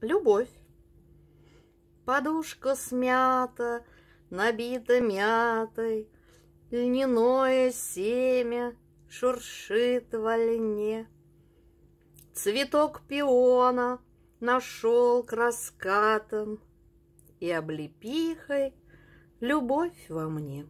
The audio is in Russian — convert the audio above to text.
Любовь. Подушка смята, набита мятой, Льняное семя шуршит во льне. Цветок пиона на шелк раскатан, И облепихой любовь во мне.